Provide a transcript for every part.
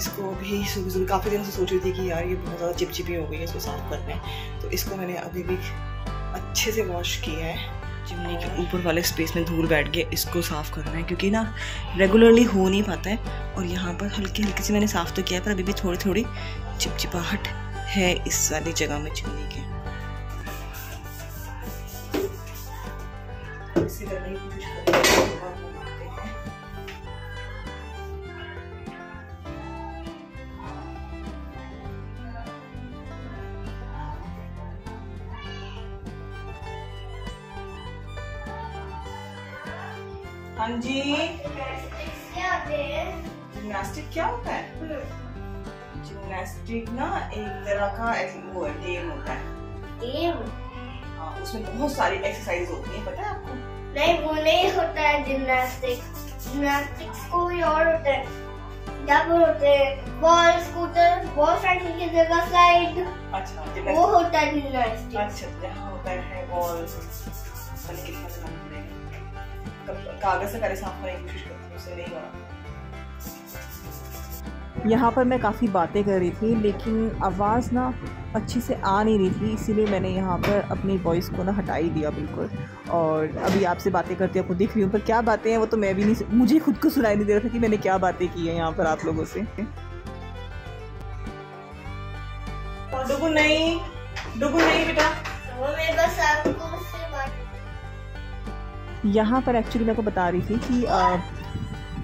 इसको भी काफ़ी दिन से सोच रही थी कि यार ये बहुत ज़्यादा चिपचिपी हो गई है इसको साफ़ करना। है तो इसको मैंने अभी भी अच्छे से वॉश किया है। चिमनी के ऊपर वाले स्पेस में धूल बैठ गया, इसको साफ़ करना है, क्योंकि ना रेगुलरली हो नहीं पाता है। और यहाँ पर हल्की हल्की से मैंने साफ़ तो किया है, पर अभी भी थोड़ी थोड़ी चिपचिपाहट है इस वाली जगह में चिमनी के। हाँ जी। जिम्नास्टिक क्या होता है? जिम्नास्टिक ना एक तरह का वो है गेम होता है। गेम हाँ उसमें बहुत सारी एक्सरसाइज होती है पता है आपको? नहीं वो नहीं होता है जिम्नास्टिक जिम्नास्टिक्स कोई और होता है। जब होते हैं? बॉल स्कूटर बॉल फेंकने की जगह स्लाइड अच्छा वो होता है जिम्नास्टिक अच्छा होता है बॉल कागज़ से पहले साफ़ करने की कोशिश करती हूँ उससे नहीं यहाँ पर मैं काफ़ी बातें कर रही थी लेकिन आवाज़ ना अच्छी से आ नहीं रही थी इसीलिए मैंने यहाँ पर अपनी वॉइस को ना हटा ही दिया बिल्कुल। और अभी आपसे बातें करते आपको दिख रही हूँ पर क्या बातें हैं वो तो मैं भी नहीं मुझे खुद को सुनाई नहीं दे रहा था कि मैंने क्या बातें की हैं यहाँ पर आप लोगों से। डुगु नहीं डुगु नहीं बेटा। वो यहाँ पर एक्चुअली मैं को बता रही थी कि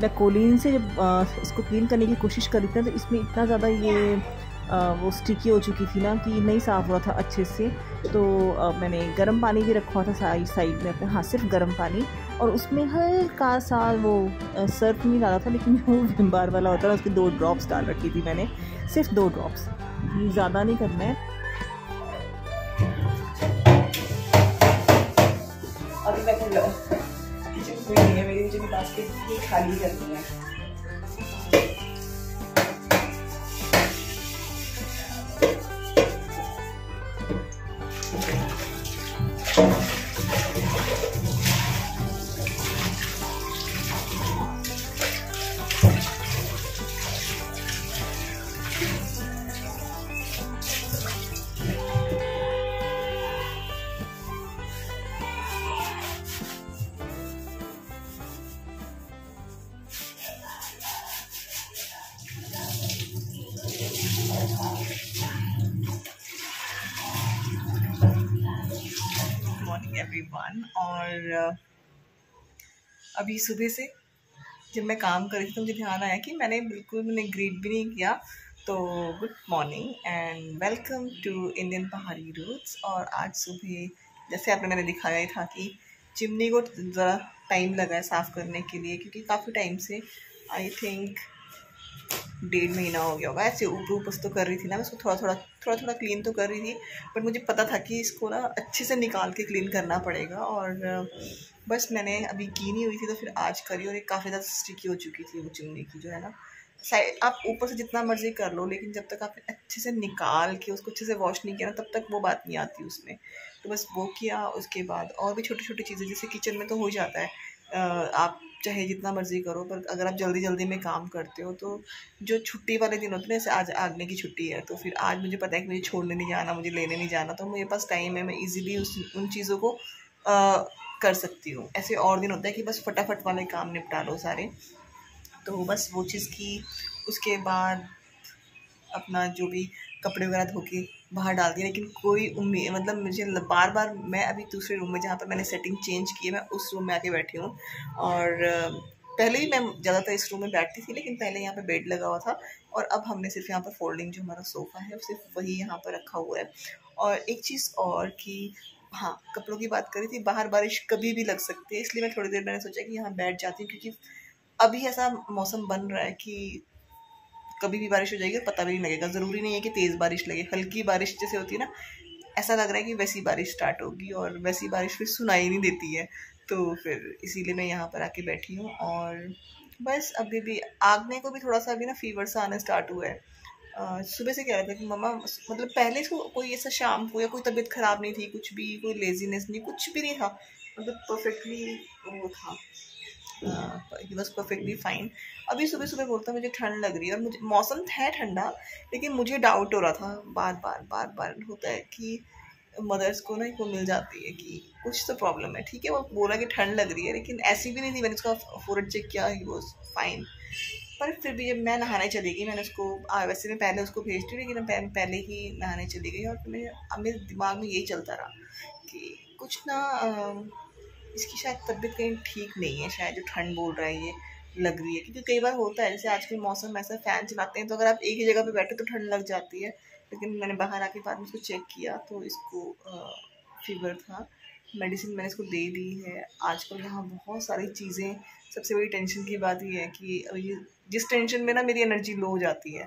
मैं कोलिन से जब इसको क्लीन करने की कोशिश कर रही थी तो इसमें इतना ज़्यादा ये वो स्टिकी हो चुकी थी ना कि नहीं साफ़ हुआ था अच्छे से। तो मैंने गर्म पानी भी रखा था साइड साइड में अपने हाँ सिर्फ़ गर्म पानी। और उसमें हल्का सा वो सर्फ नहीं डाला था, लेकिन वो बार वाला होता था, उसके दो ड्रॉप्स डाल रखी थी मैंने। सिर्फ़ दो ड्रॉप्स ज़्यादा नहीं करना है। अभी मैं लो किचन कोई नहीं है, मेरी किचन बास्केट ये खाली करनी है। मॉर्निंग एवरीवन और, अभी सुबह से जब मैं काम कर रही थी तो मुझे ध्यान आया कि मैंने बिल्कुल मैंने ग्रीट भी नहीं किया। तो good morning and welcome to Indian Pahadi roots और आज सुबह, जैसे आपने मैंने दिखाया ही था कि चिमनी को ज़रा टाइम लगा है साफ़ करने के लिए, क्योंकि काफ़ी टाइम से आई थिंक डेढ़ महीना हो गया होगा। ऐसे ऊपर ऊपर तो कर रही थी ना, मैं उसको थोड़ा थोड़ा थोड़ा थोड़ा क्लीन तो कर रही थी बट मुझे पता था कि इसको ना अच्छे से निकाल के क्लीन करना पड़ेगा और बस मैंने अभी की नहीं हुई थी तो फिर आज करी और ये काफ़ी ज़्यादा स्टिकी हो चुकी थी वो चिमनी की जो है ना। साइड आप ऊपर से जितना मर्ज़ी कर लो, लेकिन जब तक आपने अच्छे से निकाल के उसको अच्छे से वॉश नहीं किया ना, तब तक वो बात नहीं आती उसमें। तो बस वो किया, उसके बाद और भी छोटी छोटी चीज़ें, जैसे किचन में तो हो जाता है आप चाहे जितना मर्ज़ी करो पर अगर आप जल्दी जल्दी में काम करते हो तो जो छुट्टी वाले दिन होते हैं जैसे आज आगने की छुट्टी है तो फिर आज मुझे पता है कि मुझे छोड़ने नहीं जाना मुझे लेने नहीं जाना तो मेरे पास टाइम है मैं इजीली उस उन चीज़ों को अ, कर सकती हूँ। ऐसे और दिन होता है कि बस फटाफट वाले काम निपटा लो सारे। तो बस वो चीज़ की उसके बाद अपना जो भी कपड़े वगैरह धो के बाहर डाल दिया लेकिन कोई उम्मीद मतलब मुझे बार बार मैं अभी दूसरे रूम में जहाँ पर मैंने सेटिंग चेंज की है, मैं उस रूम में आके बैठी हूँ। और पहले भी मैं ज़्यादातर इस रूम में बैठती थी, लेकिन पहले यहाँ पे बेड लगा हुआ था। और अब हमने सिर्फ़ यहाँ पर फोल्डिंग जो हमारा सोफ़ा है सिर्फ़ वही यहाँ पर रखा हुआ है। और एक चीज़ और कि हाँ कपड़ों की बात करी थी बाहर बारिश कभी भी लग सकती है, इसलिए मैं थोड़ी देर मैंने सोचा कि यहाँ बैठ जाती हूँ, क्योंकि अभी ऐसा मौसम बन रहा है कि कभी भी बारिश हो जाएगी पता भी नहीं लगेगा। ज़रूरी नहीं है कि तेज़ बारिश लगे। हल्की बारिश जैसे होती है ना, ऐसा लग रहा है कि वैसी बारिश स्टार्ट होगी और वैसी बारिश फिर सुनाई नहीं देती है। तो फिर इसीलिए मैं यहाँ पर आके बैठी हूँ और बस अभी भी आगने को भी थोड़ा सा अभी ना फीवर सा आना स्टार्ट हुआ है। सुबह से कह रहा था कि मम्मा मतलब पहले इसको कोई ऐसा शाम को या कोई तबीयत ख़राब नहीं थी, कुछ भी, कोई लेजीनेस नहीं, कुछ भी नहीं था। मतलब परफेक्टली वो था। ही वॉज़ परफेक्टली फाइन अभी सुबह सुबह बोलता मुझे ठंड लग रही है और मुझे मौसम है ठंडा लेकिन मुझे डाउट हो रहा था बार बार बार बार होता है कि मदर्स को ना को मिल जाती है कि कुछ तो प्रॉब्लम है। ठीक है वो बोला कि ठंड लग रही है लेकिन ऐसी भी नहीं थी मैंने उसका फोरट चेक किया ही वॉज़ फाइन पर फिर भी जब मैं नहाने चली गई मैंने उसको आ, वैसे मैं पहले उसको भेजती लेकिन मैं पहले ही नहाने चली गई और फिर अब मेरे दिमाग में यही चलता रहा कि कुछ ना इसकी शायद तबीयत कहीं ठीक नहीं है, शायद जो ठंड बोल रहा है ये लग रही है। क्योंकि कई बार होता है, जैसे आजकल मौसम ऐसा फ़ैन चलाते हैं तो अगर आप एक ही जगह पे बैठे तो ठंड लग जाती है। लेकिन मैंने बाहर आके बाद में उसको चेक किया तो इसको फीवर था। मेडिसिन मैंने इसको दे दी है। आजकल यहाँ बहुत सारी चीज़ें, सबसे बड़ी टेंशन की बात ये है कि अभी जिस टेंशन में ना मेरी एनर्जी लो हो जाती है,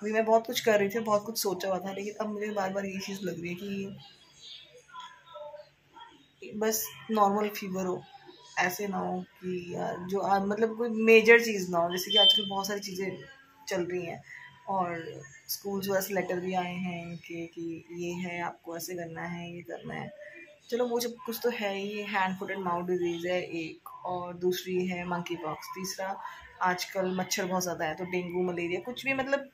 अभी मैं बहुत कुछ कर रही थी, बहुत कुछ सोचा हुआ था, लेकिन अब मुझे बार बार ये चीज़ लग रही है कि बस नॉर्मल फीवर हो। ऐसे ना हो कि यार जो आ, मतलब कोई मेजर चीज़ ना हो। जैसे कि आजकल बहुत सारी चीज़ें चल रही हैं। और स्कूल वजह से लेटर भी आए हैं कि कि ये है आपको ऐसे करना है ये करना है। चलो वो जब कुछ तो है ही। Hand foot and mouth disease है एक। और दूसरी है मंकी पॉक्स तीसरा आजकल मच्छर बहुत ज़्यादा है तो डेंगू मलेरिया कुछ भी मतलब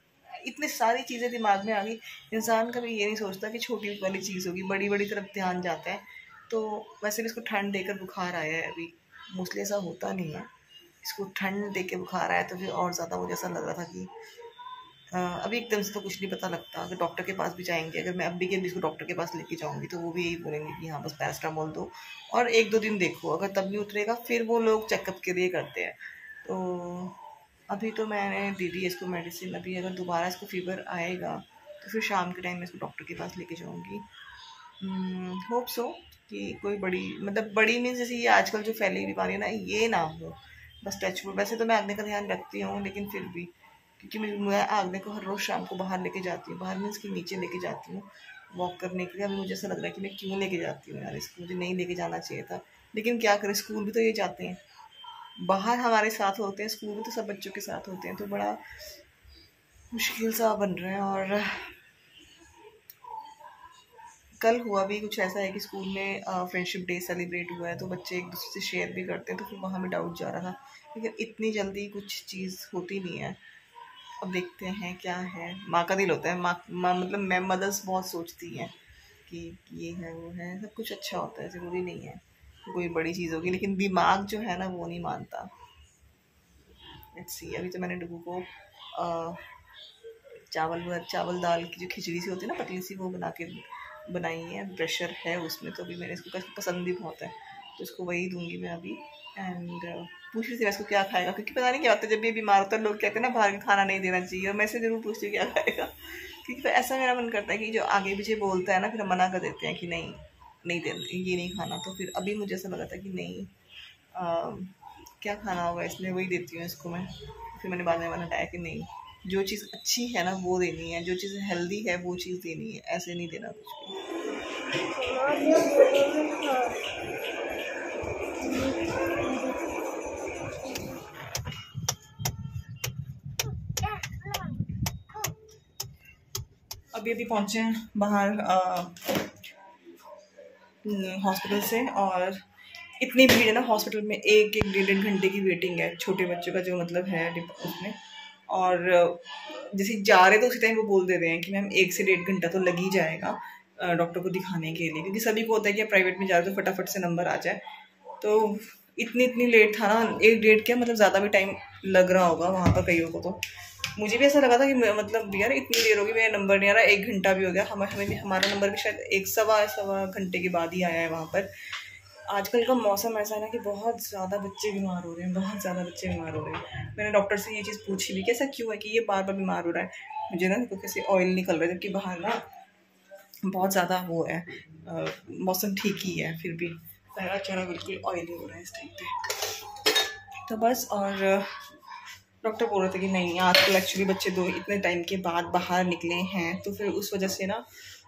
इतनी सारी चीज़ें दिमाग में आ गई। इंसान कभी ये नहीं सोचता कि छोटी वाली चीज़ होगी बड़ी बड़ी तरफ़ ध्यान जाता है। तो वैसे भी इसको ठंड देकर बुखार आया है अभी। मोस्टली ऐसा होता नहीं है। इसको ठंड दे के बुखार आया तो फिर और ज़्यादा मुझे ऐसा लग रहा था कि अभी एकदम से तो कुछ नहीं पता लगता। अगर डॉक्टर के पास भी जाएँगे, अगर मैं अभी के अभी इसको डॉक्टर के पास लेके जाऊँगी तो वो भी यही बोलेंगे कि हाँ बस पैरास्टामोल दो। और एक दो दिन देखो, अगर तब नहीं उतरेगा, फिर वो लोग चेकअप के लिए करते हैं। तो अभी तो मैंने दे दी इसको मेडिसिन अभी अगर दोबारा इसको फीवर आएगा तो फिर शाम के टाइम में इसको डॉक्टर के पास लेके जाऊँगी। होप सो कि कोई बड़ी मतलब बड़ी मीन्स जैसे ये आजकल जो फैली बीमारी है ना, ये ना हो। बस टच वैसे तो मैं आगने का ध्यान रखती हूँ, लेकिन फिर भी। क्योंकि मैं आगने को हर रोज़ शाम को बाहर लेके जाती हूँ। बाहर मीन्स के नीचे लेके जाती हूँ वॉक करने के लिए। अभी मुझे ऐसा लग रहा है कि मैं क्यों लेके जाती हूँ यार इसको? मुझे नहीं लेके जाना चाहिए था। लेकिन क्या करें स्कूल भी तो ये जाते हैं। बाहर हमारे साथ होते हैं स्कूल भी तो सब बच्चों के साथ होते हैं। तो बड़ा मुश्किल सा बन रहा है और कल हुआ भी कुछ ऐसा है कि स्कूल में फ्रेंडशिप डे सेलिब्रेट हुआ है तो बच्चे एक दूसरे से शेयर भी करते हैं तो फिर वहाँ में डाउट जा रहा। था लेकिन इतनी जल्दी कुछ चीज़ होती नहीं है। अब देखते हैं क्या है। माँ का दिल होता है। माँ माँ मतलब मैं मदर्स बहुत सोचती हैं कि ये है वो है। सब कुछ अच्छा होता है ज़रूरी नहीं है कोई बड़ी चीज़ होगी। लेकिन दिमाग जो है ना वो नहीं मानता। लेट्स सी अभी तो मैंने डुबू को आ, चावल चावल दाल की जो खिचड़ी सी होती है ना पतली सी वो बना के बनाई है प्रेशर है उसमें तो अभी मैंने इसको पसंद भी बहुत है। तो इसको वही दूँगी मैं अभी। एंड uh, पूछ रही थी मैं इसको क्या खाएगा क्योंकि पता नहीं क्या होता है जब भी बीमार होता है लोग कहते हैं ना बाहर का खाना नहीं देना चाहिए। और मैं से ज़रूर पूछती हूँ क्या खाएगा? क्योंकि फिर ऐसा मेरा मन करता है कि जो आगे पीछे बोलता है ना फिर हम मना कर देते हैं कि नहीं नहीं दे ये नहीं खाना। तो फिर अभी मुझे ऐसा लगा था कि नहीं आ, क्या खाना होगा इसलिए वही देती हूँ इसको मैं। फिर मैंने बाद में मन हटाया कि नहीं। जो चीज़ अच्छी है ना, वो देनी है, जो चीज़ हेल्दी है, वो चीज़ देनी है, ऐसे नहीं देना कुछ अभी अभी पहुँचे हैं बाहर हॉस्पिटल से और इतनी भीड़ है ना हॉस्पिटल में एक एक डेढ़ डेढ़ घंटे की वेटिंग है, छोटे बच्चों का जो मतलब है उसमें। और जैसे जा रहे तो उसी टाइम वो बोल दे रहे हैं कि मैम एक से डेढ़ घंटा तो लग ही जाएगा डॉक्टर को दिखाने के लिए। क्योंकि सभी को होता है कि प्राइवेट में जा रहे तो फटाफट से नंबर आ जाए। तो इतनी इतनी लेट था ना, एक डेढ़ क्या मतलब ज़्यादा भी टाइम लग रहा होगा वहाँ पर कईयों को तो। मुझे भी ऐसा लगा था कि मतलब यार इतनी देर होगी, मेरा नंबर नहीं आ रहा, एक घंटा भी हो गया। हमें हमें भी, हमारा नंबर भी शायद एक सवा सवा घंटे के बाद ही आया है वहाँ पर। आजकल का मौसम ऐसा है ना कि बहुत ज़्यादा बच्चे बीमार हो रहे हैं बहुत ज़्यादा बच्चे बीमार हो रहे हैं। मैंने डॉक्टर से ये चीज़ पूछी भी कि ऐसा क्यों है कि ये बार बार बीमार हो रहा है? मुझे ना तो कैसे ऑयल निकल रहा है जबकि बाहर ना बहुत ज़्यादा वो है आ, मौसम ठीक ही है फिर भी मेरा चेहरा बिल्कुल ऑयली हो रहा है इस टाइम पे। तो बस और डॉक्टर बोल रहे थे कि नहीं आजकल एक्चुअली बच्चे दो इतने टाइम के बाद बाहर निकले हैं तो फिर उस वजह से ना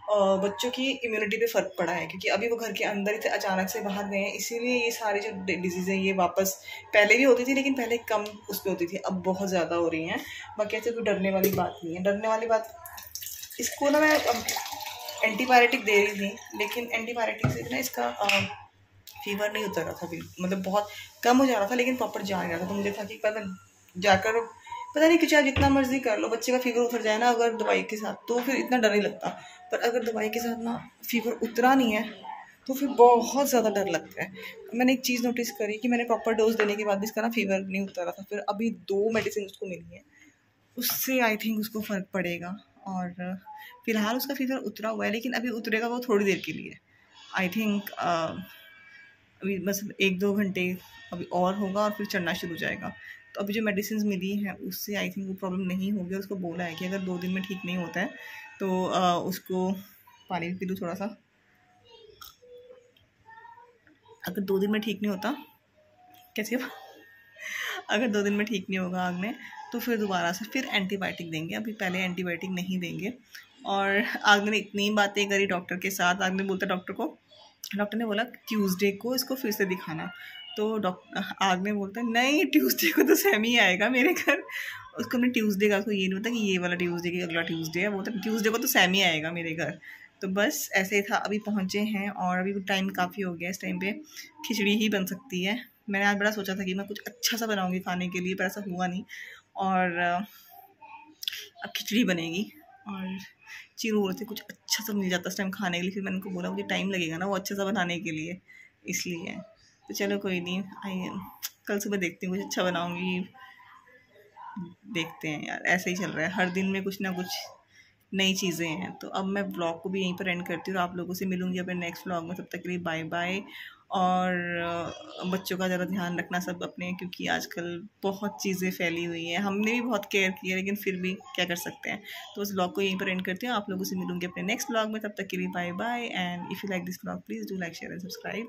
बच्चों की इम्यूनिटी पे फ़र्क पड़ा है, क्योंकि अभी वो घर के अंदर ही थे, अचानक से बाहर गए हैं, इसीलिए ये सारी जो डिज़ीज़ ये वापस पहले भी होती थी, लेकिन पहले कम उस पर होती थी, अब बहुत ज़्यादा हो रही हैं। बाकी ऐसे कोई डरने वाली बात नहीं है। डरने वाली बात, इसको ना मैं अब एंटीबायोटिक दे रही थी, लेकिन एंटीबायोटिक से ना इसका फीवर नहीं उतर रहा था मतलब बहुत कम हो जा रहा था, लेकिन प्रॉपर जा रहा था। तो मुझे था कि पहले जाकर पता नहीं कि चाहे जितना मर्ज़ी कर लो, बच्चे का फीवर उतर जाए ना अगर दवाई के साथ तो फिर इतना डर नहीं लगता। पर अगर दवाई के साथ ना फीवर उतरा नहीं है तो फिर बहुत ज़्यादा डर लगता है। मैंने एक चीज़ नोटिस करी कि मैंने प्रॉपर डोज देने के बाद भी इसका ना फीवर नहीं उतरा था। फिर अभी दो मेडिसिन उसको मिली है। उससे आई थिंक उसको फ़र्क पड़ेगा और फ़िलहाल उसका फीवर उतरा हुआ है, लेकिन अभी उतरेगा वो थोड़ी देर के लिए। आई थिंक अभी बस एक दो घंटे अभी और होगा और फिर चढ़ना शुरू हो जाएगा। तो अभी जो मेडिसिन मिली हैं उससे आई थिंक वो प्रॉब्लम नहीं होगी। उसको बोला है कि अगर दो दिन में ठीक नहीं होता है तो आ, उसको पानी पी लूँ थोड़ा सा अगर दो दिन में ठीक नहीं होता कैसे अगर दो दिन में ठीक नहीं होगा आग में तो फिर दोबारा से फिर एंटीबायोटिक देंगे। अभी पहले एंटीबायोटिक नहीं देंगे। और आग ने इतनी बातें करी डॉक्टर के साथ। आग ने बोलता डॉक्टर को डॉक्टर ने बोला ट्यूसडे को इसको फिर से दिखाना। तो डॉक्टर आग ने बोलता है, नहीं, ट्यूसडे को तो सेमी आएगा मेरे घर। उसको हमने ट्यूसडे का उसको ये नहीं होता कि ये वाला ट्यूसडे की अगला ट्यूसडे है बोलता ट्यूसडे को तो सेमी आएगा मेरे घर। तो बस ऐसे ही था, अभी पहुँचे हैं और अभी टाइम काफ़ी हो गया इस टाइम पे खिचड़ी ही बन सकती है। मैंने आज बड़ा सोचा था कि मैं कुछ अच्छा सा बनाऊँगी खाने के लिए, पर ऐसा हुआ नहीं और अब खिचड़ी बनेगी और चीरू बोलते कुछ अच्छा सा मिल जाता है उस टाइम खाने के लिए। फिर मैंने उनको बोला, मुझे टाइम लगेगा ना वो अच्छा सा बनाने के लिए, इसलिए। तो चलो कोई नहीं, आई कल सुबह देखती हूँ, कुछ अच्छा बनाऊँगी। देखते हैं यार, ऐसे ही चल रहा है, हर दिन में कुछ ना कुछ नई चीज़ें हैं। तो अब मैं ब्लॉग को भी यहीं पर एंड करती हूँ और आप लोगों से मिलूँगी अपने नेक्स्ट ब्लॉग में, तब तक के लिए बाय बाय और बच्चों का ज़रा ध्यान रखना सब अपने, क्योंकि आजकल बहुत चीज़ें फैली हुई हैं। हमने भी बहुत केयर की है लेकिन फिर भी क्या कर सकते हैं। तो उस ब्लॉग को यहीं पर एंड करती हूँ, आप लोगों से मिलूँगी अपने नेक्स्ट ब्लॉग में, तब तक के लिए bye bye and if you like this blog please do like share and subscribe